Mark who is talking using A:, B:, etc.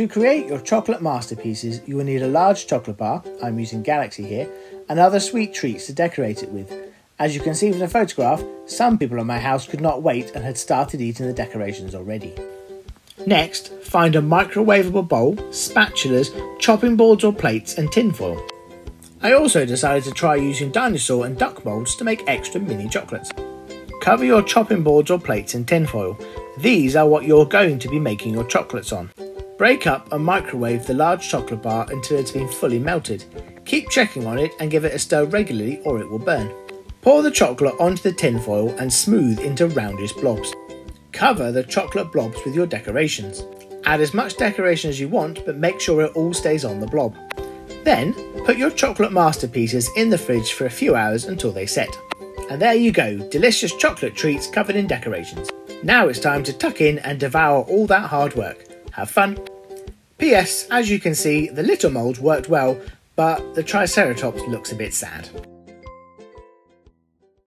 A: To create your chocolate masterpieces, you will need a large chocolate bar, I'm using Galaxy here, and other sweet treats to decorate it with. As you can see from the photograph, some people in my house could not wait and had started eating the decorations already. Next, find a microwavable bowl, spatulas, chopping boards or plates, and tinfoil. I also decided to try using dinosaur and duck moulds to make extra mini chocolates. Cover your chopping boards or plates in tinfoil. These are what you're going to be making your chocolates on. Break up and microwave the large chocolate bar until it's been fully melted. Keep checking on it and give it a stir regularly or it will burn. Pour the chocolate onto the tinfoil and smooth into roundish blobs. Cover the chocolate blobs with your decorations. Add as much decoration as you want, but make sure it all stays on the blob. Then, put your chocolate masterpieces in the fridge for a few hours until they set. And there you go, delicious chocolate treats covered in decorations. Now it's time to tuck in and devour all that hard work. Have fun! P.S. As you can see, the little mould worked well, but the Triceratops looks a bit sad.